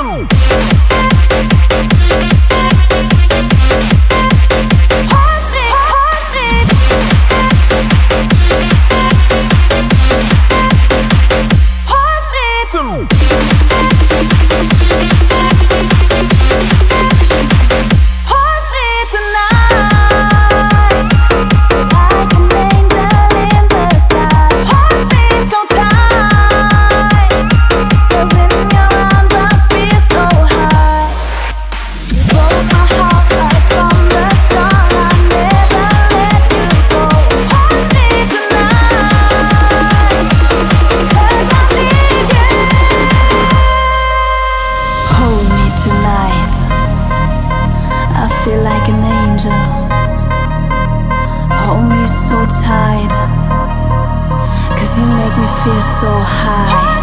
Boom! feel like an angel. Hold me so tight Cause you make me feel so high.